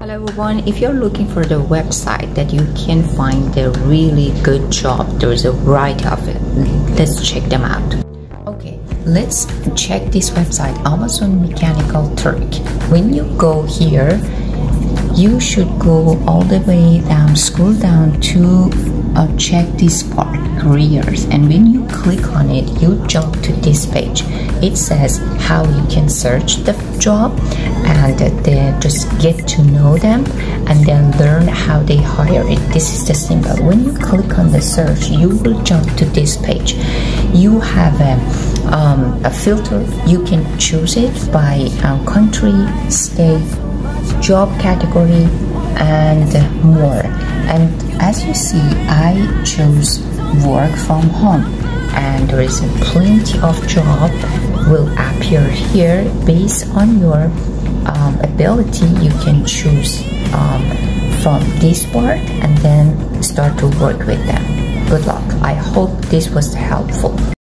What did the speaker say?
Hello everyone, if you're looking for the website that you can find a really good job, there's a variety of it. Let's check them out. Okay, let's check this website, Amazon Mechanical Turk. When you go here, you should go all the way down, scroll down to uh, check this part, careers. And when you click on it, you jump to this page. It says how you can search the job and then just get to know them and then learn how they hire it. This is the symbol. When you click on the search, you will jump to this page. You have a, um, a filter. You can choose it by um, country, state, job category and more and as you see I chose work from home and there is plenty of job will appear here based on your um, ability you can choose um, from this part and then start to work with them. Good luck. I hope this was helpful